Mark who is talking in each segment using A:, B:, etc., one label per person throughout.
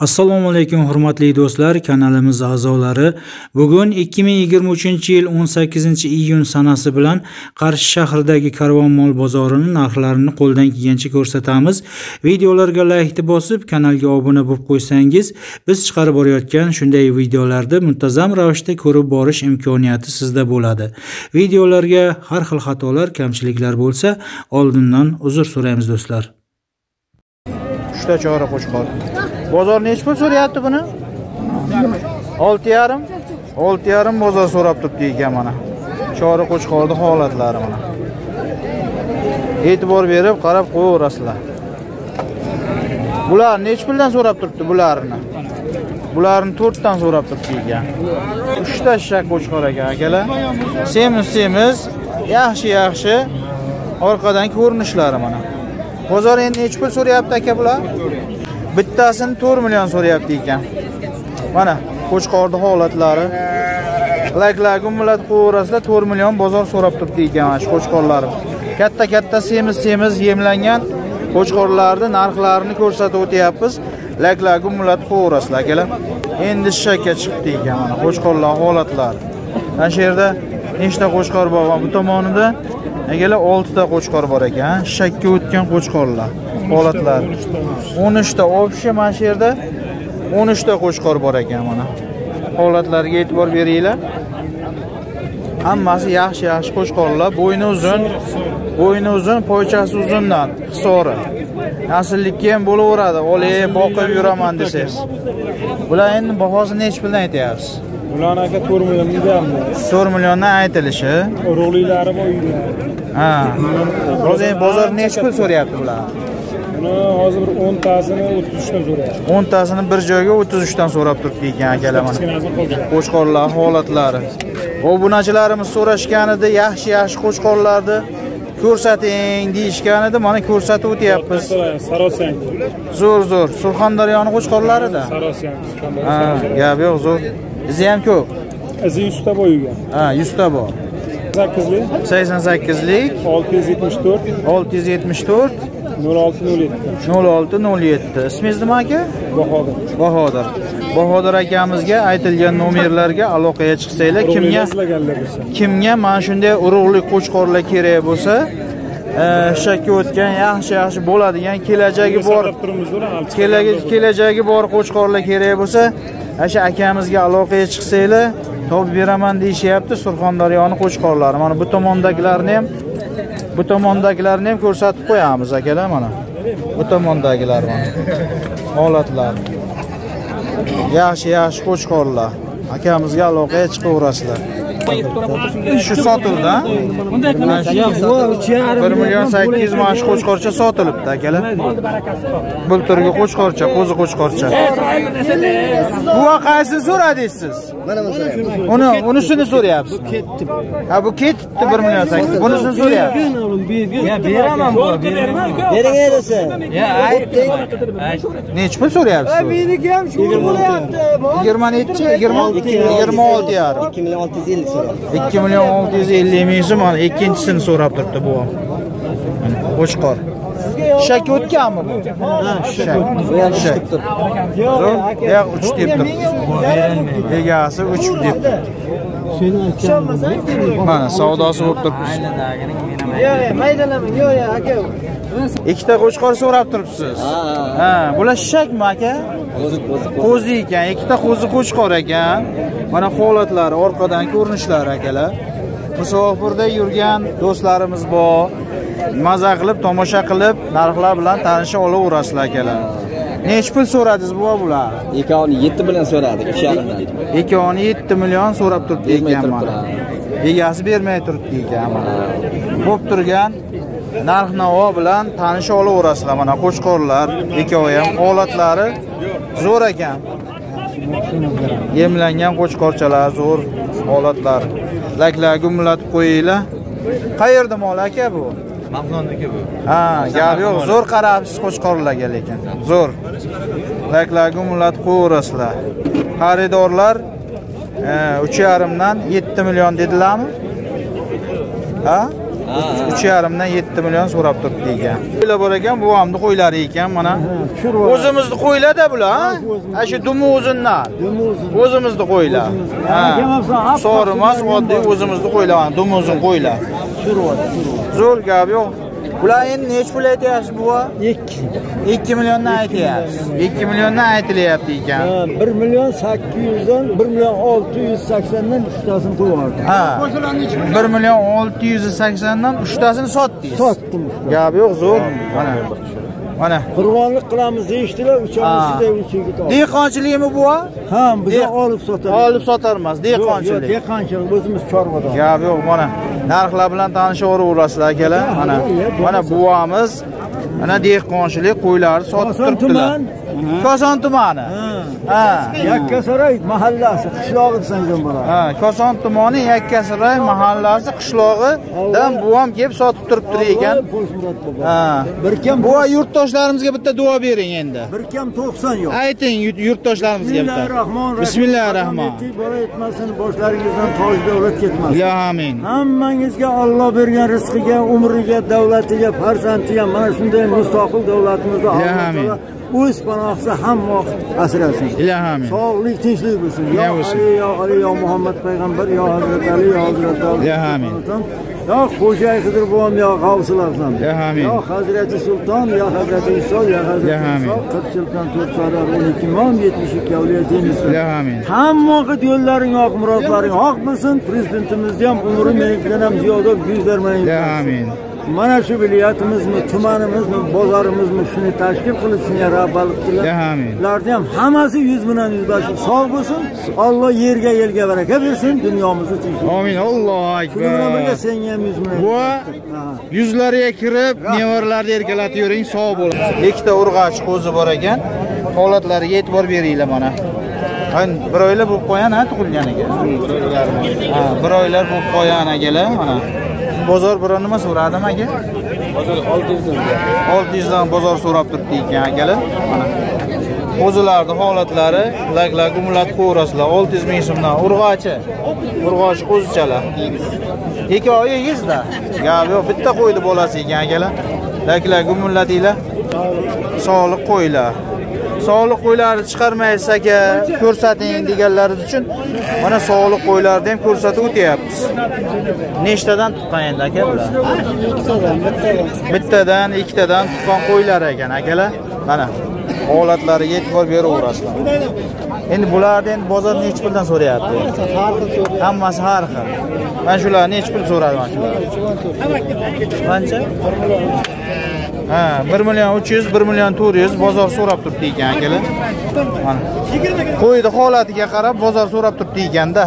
A: assalomu alaykum hurmatli do'stlar kanalimiz a'zolari. Bugun 2023 yil 18 iyun sanasi bilan qarshi shahridagi karvon mol bozorini narxlarini qo'ldan kelgancha ko'rsatamiz. Videolarga laykni bosib kanalga obuna bo'lib qo'ysangiz biz chiqarib borayotgan shunday videolarni muntazam ravishda ko'rib borish imkoniyati sizda bo'ladi. Videolarga har xil xatolar kamchiliklar bo'lsa oldindan uzr so'raymiz do'stlar.
B: Uchta chora qo'chqor bozor nechi pul so'rayapti buni? Olti yarim. Olti yarim bozor so'rab turibdi ekan mana. Chora qo'chqorni holatlari mana. E'tibor berib qarab qo'yaverasizlar. Bular nechi puldan so'rab turibdi bularni? Bularni to'rtdan so'rab turibdi ekan. Uchta shishak qo'chqor ekan akalar. Semiz semiz yaxshi yaxshi orqadan ko'rinishlari mana. Bozor endi nechi pul so'rayapti aka bular. Bittasini to'rt million so'rayapti ekan. Mana qo'chqorni holatlari. Layklarga millat qo'yaverasizlar to'rt million bozor so'rab turibdi ekan mana shu qo'chqorlar katta katta semiz semiz yemlangan qo'chqorlarni narxlarini ko'rsatib o'tyapmiz. Layklarga millat qo'yaverasizlar akalar. Endi shakka chiqibdi ekan mana qo'chqorlar holatlari. Mana shu yerda nechta qo'chqor bor bu tomonida akalar oltita qo'chqor bor ekan. Shakka o'tgan qo'chqorlar holatlar. O'n uchta общий mana shu yerda. O'n uchta qo'chqor bor ekan mana. Holatlarga e'tibor beringlar. Hammasi yaxshi yaxshi qo'chqorlar. Bo'yni uzun bo'yni uzun poychasi uzundan hisori nasllikka ham bo'laveradi. Olay boqib yuraman desangiz. Bular endi bahosi nechi puldan aytyapsiz.
C: Ularni aka 4 million deyapmiz.
B: to'rt milliondan aytilishi.
C: Urug'liklari bor.
B: Ha. Hozir bozor nechi pul so'rayapti bular?
C: Buni hozir bir 10 tasini 33 dan so'rayapti.
B: o'ntasini bir joyga o'ttiz uchdan so'rab turibdi ekan akalar mana qo'chqorlar holatlari. Obunachilarimiz so'rashgan edi yaxshi yaxshi qo'chqorlarni ko'rsating deyishgan edi mana ko'rsatib o'tyapmiz.
C: Sarosyan.
B: zo'r zo'r. Surxondaryoni qo'chqorlarida
C: Sarosyan.
B: ha gap yo'q zo'r. Izi ham ko'p.
C: Izi 100 ta bo'yiga.
B: ha yuzta bor
C: 8lik,
B: sakson sakkizlik
C: 674,
B: olti yuz yetmish to'rt.
C: 0607.
B: nol olti nol yetti ismingiz nima aka?
C: Bahodir.
B: bahodir. Bahodir akamizga aytilgan nomerlarga aloqaga chiqsanglar kimga kimga mana shunday urug'li qo'chqorlar kerak bo'lsa e, shakka o'tgan yaxshi yaxshi bo'ladigan kelajagi bor kelajagi bor qo'chqorlar kerak bo'lsa o'sha akamizga aloqaga chiqsanglar topib beraman deyishyapti surxondaryoni qo'chqorlari. Mana bu tomondagilarni ham bu tomondagilarni ham ko'rsatib qo'yamiz akalar mana. Bu tomondagilar mana. Holatlar. Yaxshi yaxshi qo'chqorlar. Akamizga aloqaga chiqaverasizlar shu sotildi a? bir million sakkiz yuz mana shu qo'chqorcha sotilibdi akalar. Bulturgi qo'chqorcha qo'zi qo'chqorcha. Buva qaysini so'radingiz siz
D: Mana buni
B: uni unisini so'rayapsiz ketdi. ha bu ketibdi bir million sakkiz yuz. Bunisini so'rayapsiz
D: Bering aytasa.
B: nechi pul so'rayapsiz
D: Meniki ham shu bo'lyapti.
B: yigirma nechi yigirma yigirma olti yarim
D: 2 million 650 so'rayapti.
B: ikki million olti yuz ellik ming so'm ikkinchisini so'rab turibdi bu qo'chqor shakka o'tganmi bu? shak. Shak.
D: Turibdi.
B: yo'q uch deb turibdi egasi uch deb mana savdosi bo'lib turibmiz
D: Yo'q, maydalama, yo'q, yo'q, aka.
B: ikkita qo'chqor so'rab turibsiz.
D: Ha,
B: bular shakmi aka?
D: O'zi o'zi.
B: qo'zi ekan ikkita qo'zi qo'chqor ekan. Mana holatlari orqadan ko'rinishlari akalar. Musofirda yurgan do'stlarimiz bor maza qilib tomosha qilib narxlar bilan tanisha olaverasizlar akalar. Nechi pul so'radingiz buva bular?
D: Ikkovini 7 million so'radik, 3,5dan.
B: ikkovini yetti million so'rab turibdi ekan mana. Egasi bermay turibdi ekan mana. Bo'lib turgan narx navo bilan tanisha olaverasizlar mana qo'chqorlar ikkovi ham holatlari zo'r ekan. Yemlangan qo'chqorchalar zo'r holatlar. Laklar gumlatib qo'yinglar. Qayerda mol aka bu
E: Mahzonniki bu.
B: ha gap yo'q zo'r qarabsiz qo'chqorlarga lekin. Zo'r. Laklar gumlatib qo'yaverasizlar xaridorlar e, uch yarimdan yetti million dedilarmi? Ha? Uch yarimdan yetti million so'rab turibdi ekan qo'ylar bor ekan buvamni qo'ylari ekan mana. O'zimizni qo'ylarda bular ha? ha shu dumi uzunlar o'zimizni qo'ylar ha. Sori emas oddiy o'zimizni qo'ylar mana dumi uzun qo'ylar zo'r gap yo'q. Bular endi nechi pul aytyapsiz buva
E: ikki.
B: Ikki milliondan aytyapsiz ikki milliondan aytilyapti ekan.
E: Bir million sakkiz yuzdan bir million olti yuz saksondan uchtasini qo'yardi
B: ha bir million olti yuz saksondan uchtasini sotdingiz.
E: Sotdim
B: gap yo'q zo'r. Mana mana.
E: Qurbonlik qilamiz deyishdilar uchovisida uch yigit oldi
B: dehqonchilikmi buva
E: ha? Biz olib sotamiz
B: olib
E: yo'q,
B: dehqonchilik.
E: dehqonchilik o'zimiz chorvador
B: gap yo'q mana. Narxlar bilan tanishaverasizlar akalar. Mana mana buvamiz mana dehqonchilik qo'ylarni sotib turibdilar. Koson tumani. Ha.
E: Yakkasaroy mahallasi qishlog'i desang ham bo'ladi.
B: Ha koson tumani yakkasaroy mahallasi qishlog'idan buvam kelib sotib turibdi ekan ha.
E: Bir kam
B: buva yurtdoshlarimizga bitta duo bering endi.
E: Bir kam to'qson yo'q.
B: Ayting yurt- yurtdoshlarimizga bitta.
E: Bismillahir
B: bismillahir-rahman.
E: bola etmasin boshlaringizdan toj davlat ketmasin.
B: Ya amin.
E: Hammangizga Alloh bergan rizqiga umriga davlatiga farzandiga mana shunday mustaqil davlatimizda
B: amin.
E: O'z panohida hamma vaqt asrasin.
B: Amin.
E: Sog'lik tinchlik bo'lsin. Yo ali yo ali yo muhammad payg'ambar yo hazrati ali yo hazrati
B: amin.
E: yo xo'jay qidir bovom yo g'avsil azam
B: amin.
E: yo hazrati sulton yo hazrati iso yo hazrati iso qirq yildan to'rt sarar o'n ikki imom yetmish ikki avliyo
B: amin.
E: Hamma vaqt yo'llaring oq murodlaring. Oq bo'lsin prezidentimizni ham umri menikidan ham ziyoda yuzlarmayin
B: ya amin
E: mana shu viloyatimizmi tumanimizmi bozorimizmi shuni tashkil qilishini rabbalib
B: Ya amin.
E: ularni ham hammasi yuz bilan yuzlashib sog' bo'lsin Alloh yerga elga baraka bersin dunyomizni tinchlik
B: amin. Allohu
E: shu bilan birga
B: akbar
E: senga ham yuz bilan
B: buva
E: Ha.
B: yuzlariga kirib nevaralarni erkalatib yuring sog' bo'lib ikkita urg'ochi qo'zi bor ekan. Holatlariga e'tibor beringlar mana. Bir oylar bo'lib qolgan ha tug'ilganiga. Ha bir oylar bo'lib qolgan akalar mana bozor biror nima so'radimi aka? Bozor olti yuzdan olti yuzdan bozor so'rab turibdi ekan akalar mana. Qo'zilarni holatlari laklar gumlatib qo'yaverasizlar olti yuz ming so'mdan urg'ochi. Urg'ochi qo'zichalar ikki oy egizda. Gap yo'q bitta qo'yni bolasi ekan akalar laklar gumullatinglar sog'liq qo'ylar sog'liq qo'ylarni chiqarmaysiz aka ko'rsating deganlaringiz uchun mana sog'liq qo'ylarni ham ko'rsatib o'tyapmiz. Nechtadan tuqqan endi aka bular? Bittadan. Ikkitadan tuqqan qo'ylar ekan akalar. Mana holatlariga e'tibor beraverasizlar. Endi bularni endi bozor nechi puldan so'rayapti? Hammasi har xil. Mana shular nechi pul so'radi mana shular qancha ha bir million uch yuz bir million to'rt yuz bozor so'rab turibdi ekan akalar mana. Qo'yni holatiga qarab bozor so'rab turibdi ekanda.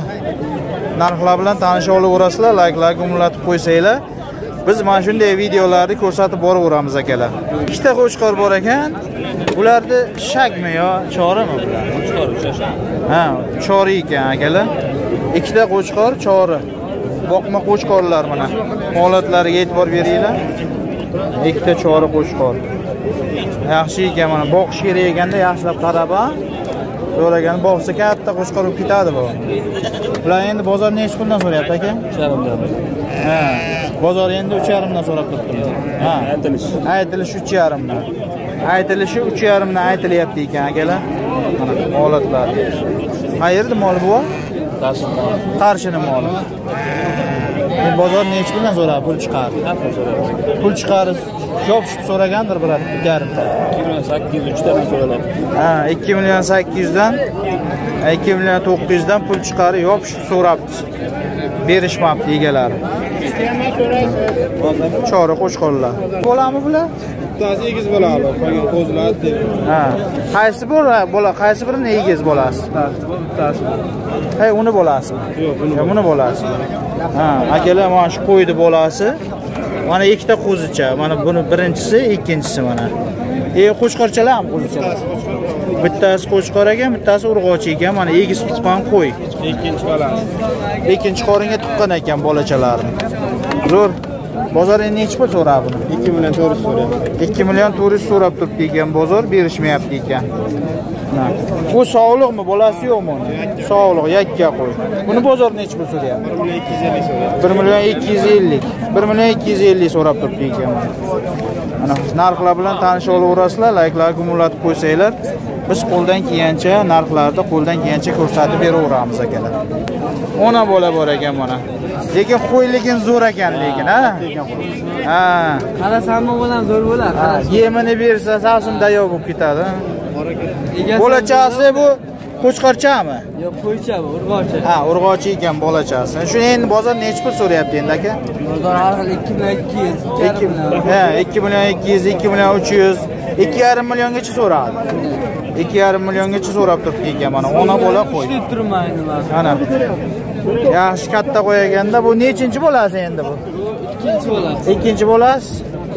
B: Narxlar bilan tanisha olaverasizlar layklar gumlatib qo'ysanglar. Biz mana shunday videolarni ko'rsatib boraveramiz akalar. Ikkita qo'chqor bor ekan. Ularni shakmi yo chorimi bular ha chori ekan akalar. Ikkita qo'chqor chori. Boqma qo'chqorlar mana. Holatlariga e'tibor beringlar ikkita chori qo'chqor yaxshi ekan mana boqish kerak ekanda yaxshilab qarab ha? So'ragan boqsa katta qo'chqor bo'lib ketadi bu. Bular endi bozor nechi puldan so'rayapti aka? Ha bozor endi uch yarimdan so'rab turibdi. Ha. Aytilish. Aytilish uch yarimdan aytilishi uch yarimdan aytilyapti ekan akalar. Mana holatlar. Qayerda mol bu? Qarshini moli endi bozor nechi puldan so'radi? Pul chiqardi pul chiqarib yopishib so'ragandir bir yarimta
C: sakkiz uchtadan so'raladi
B: ha ikki million sakkiz yuzdan ikki million to'qqiz yuzdan pul chiqarib yopishib so'rabdi. Berishmabdi egalari. Chora qo'chqorlar bo'lami bular?
C: Bittasi egiz bo'ladi qolgan qo'zilar
B: ha qaysi bola bola qaysi birini egiz bolasi? Ha uni bolasimi yo'q buni bolasi. ha akalar mana shu qo'yni bolasi. Mana ikkita qo'zicha mana buni birinchisi ikkinchisi mana. E qo'chqorchalarmi qo'zichalar bittasi qo'chqor ekan bittasi urg'ochi ekan. Mana egiz tuqqan qo'y.
C: Ikkinchi bolasi.
B: Ikkinchi qoringa tuqqan ekan bolachalarini zo'r bozor endi nechi pul so'radi buni
C: ikki million to'rt yuz so'rayapti
B: ikki million to'rt yuz so'rab turibdi ekan bozor berishmayapti ekan. Bu sog'liqmi, bolasi yo'qmi uni? Sog'liq, yakka qo'y. Buni bozor nechi pul so'rayapti? 1 million 250. 1 million 250 so'rab turibdi ekan. Mana narxlar bilan tanishib olaverasizlar, layklarga gumullatib qo'ysanglar, biz qo'ldan kelgancha narxlarni qo'ldan kelgancha ko'rsatib beraveramiz akalar. Ona bola bor ekan mana. Lekin qo'yligin zo'r ekan lekin, ha? Ha.
D: Qarasammi bilan zo'r bo'lar.
B: Ha, yemini bersa, savsun dayo bo'lib ketadi. Bolachasi bu qo'chqorchami?
D: Yo'q, qo'ycha bu, urg'ochi.
B: Ha, urg'ochi ekan bolachasi. Shuni endi bozor nechi pul so'rayapti endi aka?
D: Bozor har xil 2 million 200.
B: 2 ha, 2 million 200, 2 million 300, 2,5 milliongacha so'radi. 2,5 milliongacha so'rab turibdi ekan mana ona bola qo'y.
D: Deb turmaydi nima.
B: Mana. Yaxshi katta qo'y ekanda bu nechinchi bo'lasi endi bu?
D: Ikkinchi bo'ladi.
B: Ikkinchi bo'lasi?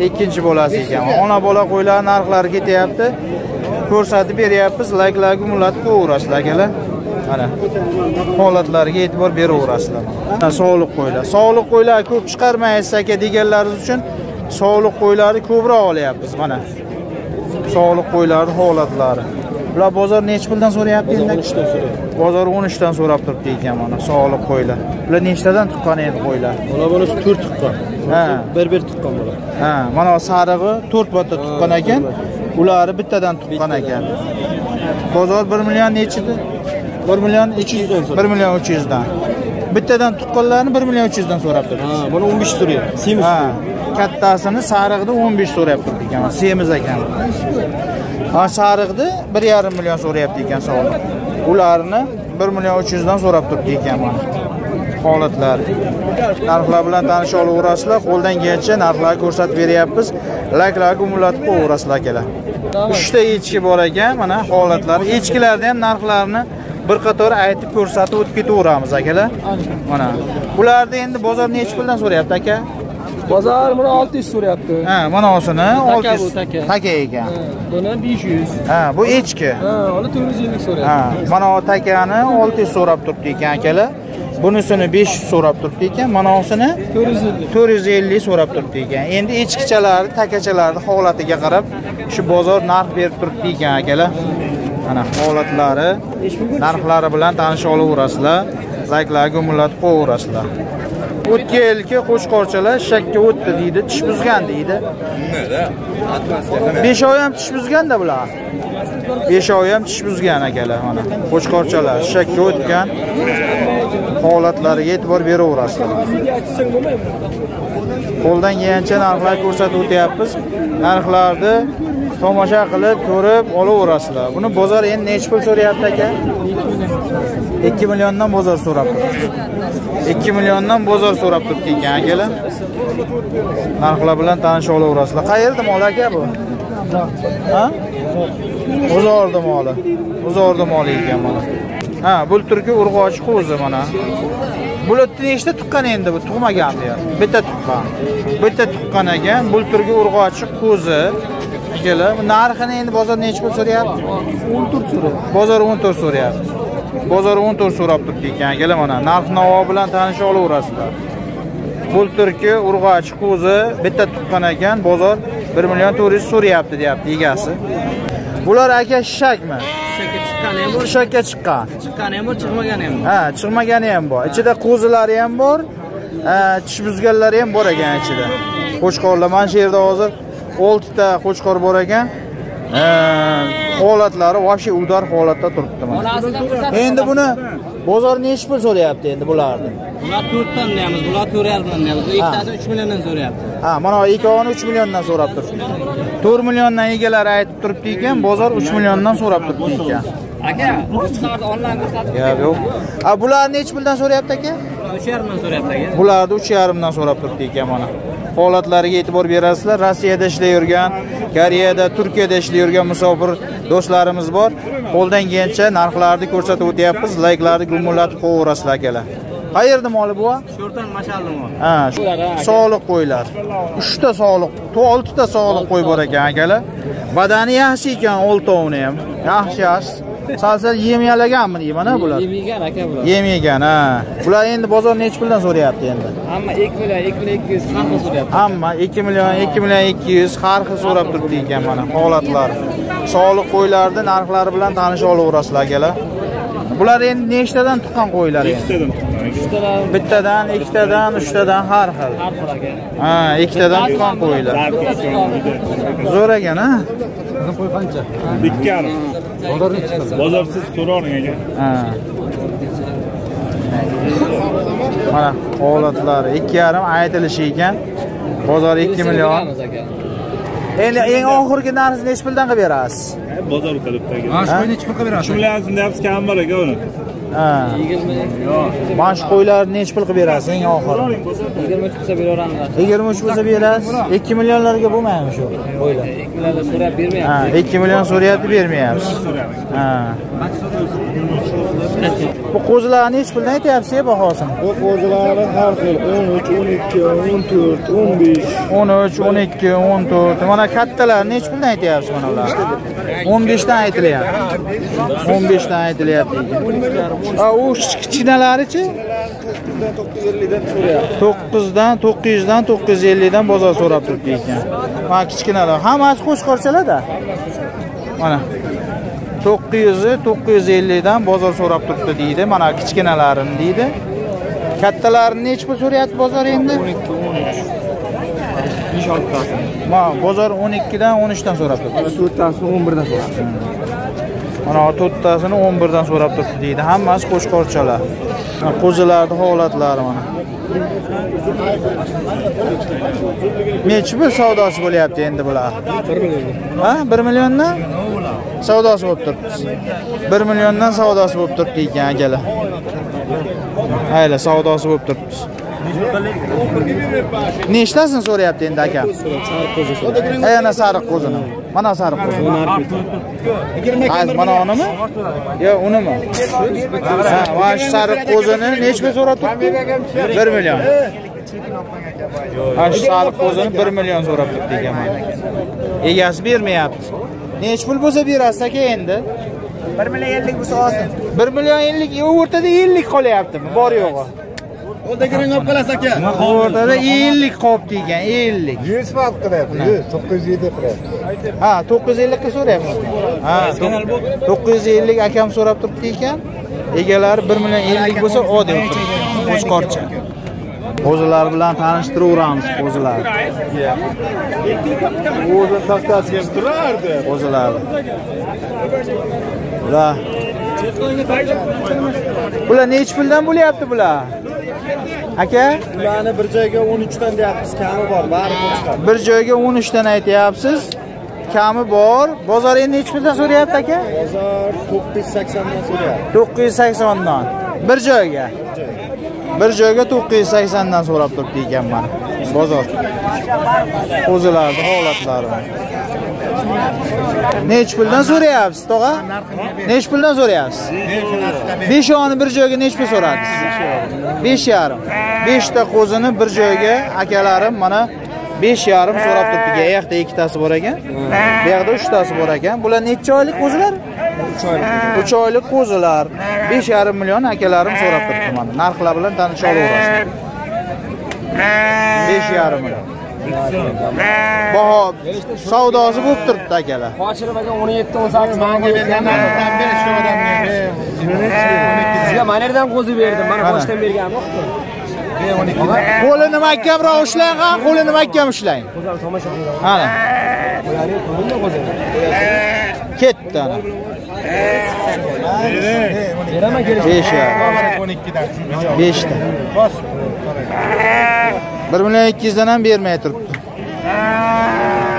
B: Ikkinchi bo'lasi ekan. Ona bola qo'ylar narxlari ketyapti. Ko'rsatib beryapmiz, layklarga mullatib qo'yaverasizlar akalar. Mana. Holatlariga e'tibor beraverasizlar. Sog'liq qo'ylar. Sog'liq qo'ylar ko'p chiqarmaysiz aka deganlaringiz uchun sog'liq qo'ylarni ko'proq olyapmiz mana. Sog'liq qo'ylarning holatlari. Bular bozor nechi puldan so'rayapti endi? 13 dan so'rayapti. Bozor 13 dan so'rab turibdi ekan mana sog'liq qo'ylar. Bular nechtadan tuqqan endi qo'ylar?
C: Mana bunisi 4 tuqqan.
B: Ha.
C: Bir-bir tuqqan bo'ladi.
B: Ha, mana sarig'i 4 marta tuqqan ekan. Ulari bittadan tuqqan ekan. Bozor 1 million nechidi? 1 million 200 dan 1 million 300 dan. Bittadan tuqqanlarni 1 million 300 dan so'rab turibdi.
C: Ha, buni 15 so'rayapti. Semiz.
B: Ha, kattasini sariqni 15 so'rayapti ekan. Semiz ekan. Sariqni bir 1,5 million so'rayapti ekan sog'liq. Ularni bir million 300 dan so'rab turibdi ekan mana. Holatlari. Narxlar bilan tanisha olaverasizlar. Qo'ldan kelgancha narxlarni ko'rsatib beryapmiz. Layklarga umulatib qo'yaverasizlar akalar. 3 ta echki bor ekan, mana holatlari. Echkilarni ham narxlarini bir qator aytib ko'rsatib o'tib ketaveramiz akalar. Mana. Bularni endi bozor nechi puldan so'rayapti aka?
C: Bozor buni 600 so'rayapti.
B: Ha, mana osini
C: Taka
B: 600
C: bu, taka.
B: taka ekan.
C: Buni 500.
B: Ha, bu echki.
C: Ha, uni 450 so'rayapti.
B: Ha, mana o takani 600 so'rab turibdi ekan akalar. Bunisini 500 so'rab turibdi ekan, mana osini
C: 450.
B: 450 so'rab turibdi ekan. Endi echkichalarni, takachalarni holatiga qarab shu bozor narx berib turibdi ekan akalar. Mana holatlari, narxlari bilan tanisha olaverasizlar. Layklarga umurlatib qo'yaverasizlar. O'tgan yilgi qo'chqorchalar shakka o'tdi deydi, tish buzgan deydi. Beshovi ham tish buzganda bular. Beshovi ham tish buzgan akalar mana. Qo'chqorchalar shakka o'tgan. Holatlariga e'tibor beraverasizlar. Qo'ldan kelgancha narxlar ko'rsatib o'tyapmiz. Narxlarni tomosha qilib, ko'rib olaverasizlar. Buni bozor endi nechi pul so'rayapti aka? 2 milliondan bozor so'rab turibdi. 2 milliondan bozor so'rab turibdi ekan akalar. Narxlar bilan tanisha olaverasizlar. Qayerda mol aka bu? Ha? Moli. g'uzorni moli ekan mana. Ha, bul turki urg'ochi qo'zi mana. Bulutni nechta tuqqan endi bu tug'maganmi yer Bitta tuqqan. Bitta tuqqan ekan, bulturki urg'ochi qo'zi. Bu narxini endi bozor necha pul so'rayapti? 14 so'rayapti. Bozor 14 so'rayapti. Bozor 14 so'rab turibdi ekan, akalar mana. Narx-navo bilan tanisha olaverasizlar. Bulturki urg'ochi qo'zi bitta tuqqan ekan, bozor 1 million 400 so'rayapti, deyapti egasi. Bular aka shishakmi?
D: Shaka chiqqan ham bor,
B: Shishakka chiqqan.
D: chiqqan ham bor, chiqmagan ham bor.
B: Ha, chiqmagani ham bor. Ichida qo'zilari ham bor, tish buzganlari ham bor ekan ichida. Qo'chqorlar mana shu yerda hozir 6 ta qo'chqor bor ekan. Holatlari voshi udar holatda turibdi mana. Endi buni bozor nechi pul so'rayapti endi bularni?
D: Bular 4 dan deymiz, bular 4 yarimdan deymiz. Bu ikkitasi 3 milliondan so'rayapti.
B: Ha, mana ikkovini 3 milliondan so'rab turibdi. 4 milliondan egalari aytib turibdi ekan, bozor 3 milliondan so'rab turibdi ekan.
D: Aka, onlayn ko'rsatib,
B: Yo'q, yo'q. A bular nechi puldan so'rayapti aka?
D: 3 yarimdan so'rayapti aka.
B: Bularni 3,5 dan so'rab turibdi ekan mana. Holatlariga e'tibor berasizlar. Rossiyada ishlayotgan, Koreyada, Turkiyada ishlayotgan musofir do'stlarimiz bor. Qo'ldan kelgancha narxlarni ko'rsatib o'tyapmiz. Layklarni gumullatib qo'yaverasizlar akalar. Qayerda moli bu?
D: Sho'rtan mashallah bor.
B: Ha, sog'liq qo'ylar. 3 ta sog'liq, 6 ta sog'liq qo'y bor ekan akalar. Badani yaxshi ekan, oltovini ham. Yaxshi, yaxshi. Sal sal yem yalaganmi deyman a bular.
D: Yemigan aka bular.
B: yem yegan ha. Bular endi bozor nechi puldan so'rayapti endi?
D: Hamma 2 million, 2 million 200 har xil so'rayapti.
B: hamma 2 million 2 million 200 har xil so'rab turibdi ekan mana holatlari soliq qo'ylarni narxlari bilan tanisha olaverasizlar akalar bular endi nechtadan tuqqan qo'ylar endi?
D: Ustalar
B: bittadan ikkitadan uchtadan har xil.
D: Har xil aka.
B: ha ikkitadan tuqqan qo'ylar. Zo'r ekan a
C: ikki yarim bozorsiz so'ravering aka
B: ha. Mana holatlari ikki yarim aytilishi ekan. Bozor 2 million. endi eng oxirgi narxni nechi puldan qilib berasiz
C: bozor qilibdagi
B: Ha?
C: shu bilan deyapsiz kam bor aka uni.
B: Ha.
D: 20
B: mana shu qo'ylarni nechi pul qilib berasiz eng oxiri?
D: 23 bo'lsa beraveramiz.
B: yigirma uch bo'lsa berasiz. Ikki millionlarga bo'lmaymi shu qo'ylar?
D: 2 millionda so'rab
B: ha
D: bermayapmiz.
B: ikki million so'rayapti bermayapsiz ha bu qo'zilarni nechi puldan aytyapsiz bahosini
E: Bu qo'zilari har xil 13, 12, 14, 15.
B: o'n uch o'n ikki o'n to'rt. Mana kattalar nechi puldan aytyapsiz mana ular. O'n beshdan aytilyapti. O'n beshdan aytilyapti. U kichkinalarichi
E: 950 dan so'rayapti.
B: to'qqizdan to'qqiz yuzdan to'qqiz yuz ellikdan bozor so'rab turibdi ekan. Mana kichkinalar. Hammasi qo'shqorchalarda. Mana to'qqiz yuz to'qqiz yuz ellikdan bozor so'rab turibdi deydi. Mana kichkinalarini deydi. Kattalarini nechi pul so'rayapti bozor endi. Ma bozor o'n ikkidan o'n uchdan so'rab turibdi.
E: To'rttasini 11 dan so'rayapti.
B: mana to'rttasini o'n birdan so'rab turibdi deydi. Hammasi qo'shqorchalar. Mana qo'zilarni holatlari mana nechi pul savdosi bo'lyapti endi bular? Bir million ha bir milliondan? Savdosi bo'lib turibdi. Bir milliondan savdosi bo'lib turibdi ekan akalar mayli savdosi bo'lib turibdi. Nechtasini so'rayapti endi aka? Yana sariq qo'zini mana sariq qo'zi mana unimi yo unimi? Ha mana shu sariq qo'zini nechi pul so'rab turibdi? Bir million. Mana shu sariq qo'zini bir million so'rab turibdi ekan mana. Egasi bermayapti. Nechi pul bo'lsa berasiz aka endi? Bir million ellik bo'lsa olsin. Bir million ellik o'rtada ellik qolyaptimi? Bor yo'g'i
E: Oldagini olib qolasiz aka.
B: o'rtada ellik qolibdi ekan ellik.
E: 100 farq qilyapti. 907 qilyapti.
B: ha to'qqiz yuz ellikka so'rayapsiz. Ha to'qqiz yuz ellik akam so'rab turibdi ekan. Egalari bir million ellik bo'lsa o deb qo'chqorcha qo'zilar bilan tanishtiraveramiz qo'zilar
E: O'zi taxtasiga turardi.
B: qo'zilar bular bular nechi puldan bo'lyapti bular aka?
E: Ularni bir joyga 13 dan deyapmiz, kami bor, bari
B: bir joyga o'n uchdan aytyapsiz. Kami bor. Bozor endi nechi puldan so'rayapti aka?
E: Bozor 980 dan so'rayapti.
B: to'qqiz yuz saksondan bir joyga? Bir joyga. To'qqiz yuz saksondan so'rab turibdi ekan mana. Bozor. Qo'zilarni holatlari nechi puldan so'rayapsiz tog'a? Nechi puldan so'rayapsiz beshovini bir joyga nechi pul so'radingiz besh yarim. Beshta qo'zini bir joyga akalarim mana besh yarim so'rab turibdi. Ekan u yoqda ikkitasi bor ekan. Bu yoqda uchtasi bor ekan. Bular necha oylik qo'zilar? Uch oylik. Qo'zilar. Besh yarim million akalarim so'rab turibdi mana. Narxlar bilan tanisha olaverasiz besh yarim million baho savdosi bo'lib turibdi akalar.
D: Qochirib aka 17 18 manga berganman. Sizga mana yerdan qo'zi berdim. Mana boshdan berganim yo'qmi?
B: qo'lini mahkamroq ushlang ha? Qo'lini mahkam ushlang ana ketdi ana.
D: Beraman kerak.
B: besh yarim
E: 12 dan.
B: beshta bir million ikki yuzdan ham bermay turibdi.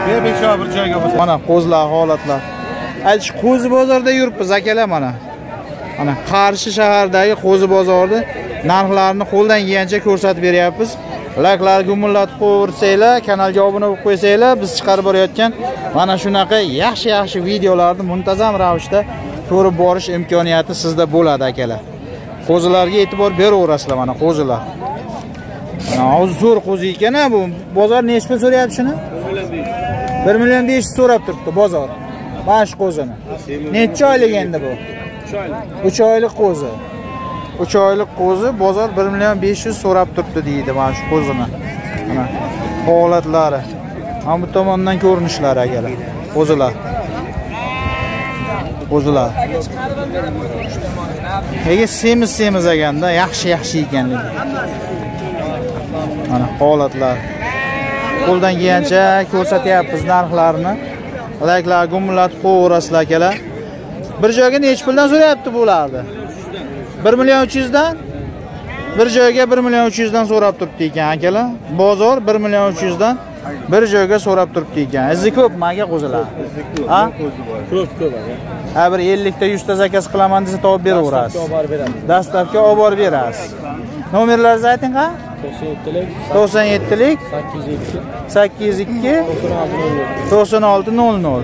E: Ber besho bir joyga bo'lsa.
B: mana qo'zlar holatlar. Aytish qo'zi bozorida yuribmiz akalar mana. Mana qarshi shahardagi qo'zi bozorida narxlarini qo'ldan kelgancha ko'rsatib beryapmiz. Layklarni gumillatib qo'yaversanglar kanalga obuna bo'lib qo'ysanglar biz chiqarib borayotgan mana shunaqa yaxshi yaxshi videolarni muntazam ravishda ko'rib borish imkoniyati sizda bo'ladi akalar. Qo'zilarga e'tibor beraverasizlar mana qo'zilar hozir zo'r qo'zi ekan bu bozor nechi pul so'rayapti shuni? Bir million besh yuz so'rab turibdi bozor. Mana shu qo'zini. Necha oylik endi bu? Uch oylik. Qo'zi. Uch oylik qo'zi bozor bir million besh yuz so'rab turibdi deydi mana shu qo'zini. Mana holatlari. Mana bu tomondan ko'rinishlari akalar qo'zilar. Qo'zilar. Nega semiz semiz ekanda yaxshi yaxshi ekanligi mana holatlar. Qo'ldan kelgancha ko'rsatyapmiz narxlarini layklar gumillatib qo'yaverasizlar akalar. Bir joyga nechi puldan so'rayapti bularni? Bir million uch yuzdan? Bir joyga bir million uch yuzdan so'rab turibdi ekan akalar. Bozor bir million uch yuzdan bir joyga so'rab turibdi ekan. Izi ko'pmi aka qo'zilar? Ha?
C: ko'p ko'p. Aka
B: ha bir ellikta yuzta zakaz qilaman desa topib beraverasiz. Dastlabki olib borib berasiz. Nomerlaringizni ayting qa
C: to'qson yettilik
B: to'qson yettilik
C: sakkiz yuz ikki.
B: sakkiz yuz ikki
C: to'qson olti nol nol.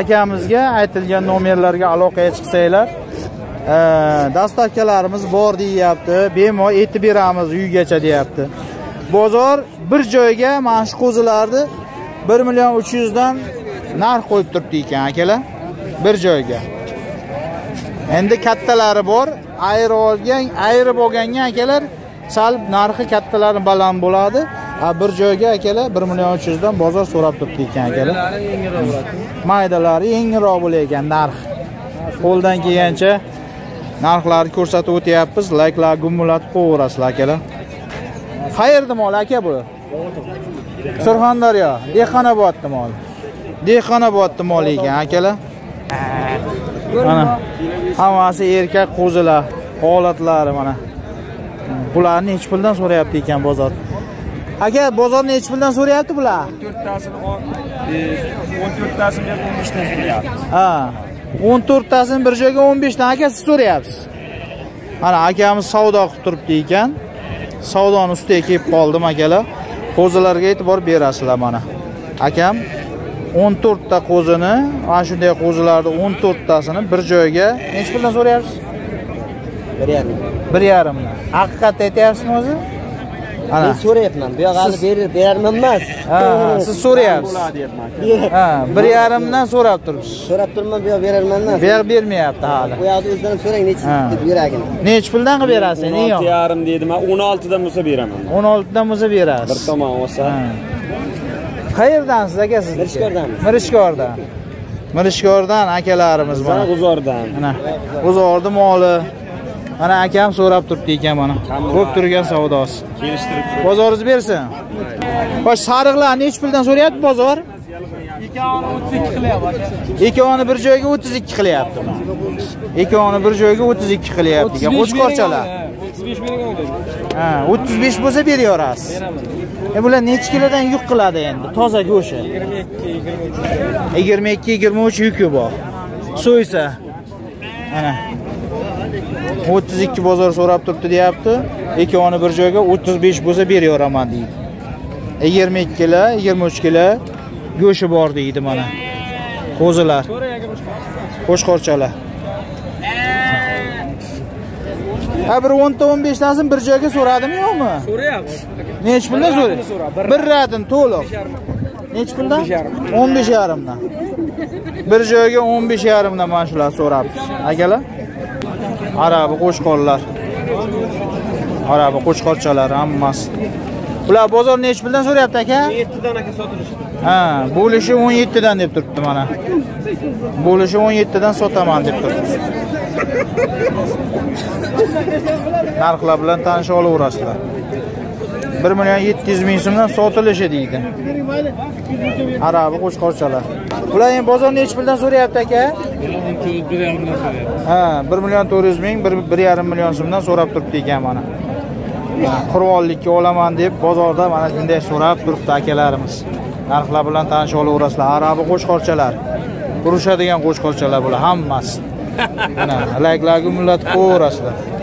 B: Akamizga aytilgan nomerlarga aloqaga chiqsanglar e, dastavkalarimiz bor deyapti bemalol etib beramiz uygacha deyapti. Bozor bir joyga mana shu qo'zilarni bir million uch yuzdan narx qo'yib turibdi ekan akalar. Bir joyga. Endi kattalari bor ayirib olgan ayirib olganga akalar sal narxi kattalari baland bo'ladi. Bir joyga akalar bir million uch yuzdan bozor so'rab turibdi ekan akalar maydalari yengilroq bo'layotgan narx. Qo'ldan kelgancha narxlarni ko'rsatib o'tyapmiz. Layklar gumillatib qo'yaverasizlar akalar qayerda mol aka bu? Surxondaryo. Dehqonobodni mol. Dehqonobodni mol ekan akalar mana hammasi erkak qo'zilar holatlari mana bularni nechi puldan so'rayapti ekan bozor. Aka bozorni nechi puldan so'rayapti bular?
C: To'rttasini o'n to'rttasini berib o'n beshdan so'rayapti.
B: Ha o'n to'rttasini bir joyga o'n beshdan aka siz so'rayapsiz. Mana akamiz savdo qilib turibdi ekan. Savdoni ustiga kelib qoldim akalar. Qo'zilarga e'tibor berasizlar mana. Akam o'n to'rtta qo'zini mana shunday qo'zilarni o'n to'rttasini bir joyga nechi puldan so'rayapsiz
D: bir yarim
B: bir yarimdan haqiqatni aytyapsizmi o'zi? Ana.
D: Men so'rayapman. Bu yoq hali berib berarman emas?
B: Ha ha, siz so'rayapsiz. Ha bir yarimdan so'rab turibsiz.
D: So'rab turibman bu yoq berarman emas.
B: Bu yoq bermayapti hali.
D: Bu yoqda o'zidan so'rang nechi deb yuragini
B: nechi puldan qilib berasiz
F: o'n
B: eng
F: olti
B: yo'q?
F: yarim deydi man o'n oltidan bo'lsa beraman.
B: O'n oltidan bo'lsa
F: bir
B: berasiz
F: tomon olsa
B: qayerdansiz aka siz?
D: Mirishkordanmiz.
B: mirishkordan. Mirishkordan akalarimiz mana
F: g'uzordan
B: g'uzorni moli mana akam so'rab turibdi ekan mana. Ko'p turgan savdosi.
F: Kelishtirib
B: bozoringiz bersin. Xo'sh sariqlar nechi puldan so'rayapti bozor? Ikkovini bir joyga o'ttiz ikki qilyapti. Ikkovini bir joyga o'ttiz ikki qilyapti ekan. Qo'chqorchalar
C: o'ttiz besh
B: ha o'ttiz besh bo'lsa beraverasiz e bular nechi kilodan yuk qiladi endi? Toza go'shti
C: yigirma ikki yigirma uch.
B: Yigirma ikki yigirma uch yuki bor. So'ysa mana o'ttiz ikki bozor so'rab turibdi deyapti. Ikkovini bir joyga o'ttiz besh bo'lsa beraveraman deydi. Yigirma ikki kilo yigirma uch kilo go'shti bor deydi mana. Qo'zilar qo'shqorchalar ha bir o'nta o'n beshtasini bir joyga so'radimi yo'qmi?
C: So'rayapti.
B: Nechi puldan so'raydi bir ratin to'liq. nechi puldan o'n besh yarimdan. Bir joyga o'n besh yarimdan mana shular so'rabmiz akalar arabi qo'shqorlar arabi qo'shqorchalar hammasi. Bular bozor nechi puldan so'rayapti aka?
C: Yettidan aka sotilishi.
B: Ha bo'lishi o'n yettidan deb turibdi mana. Bo'lishi o'n yettidan sotaman deb turibdi. Narxlar bilan tanisha olaverasizlar. Bir million yetti yuz ming so'mdan sotilishi deydi. Arabi qo'shqorchalar. Bular endi bozor nechi puldan so'rayapti aka ha bir million to'rt yuz ming bir yarim million so'mdan so'rab turibdi ekan mana. Qurbonlikka olaman deb bozorda mana shunday so'rab turibdi akalarimiz. Narxlar bilan tanisha olaverasizlar. Arabi qo'shqorchalar. Urushadigan qo'shqorchalar bular. Hammasi. Mana layklarga millatib qo'yaverasizlar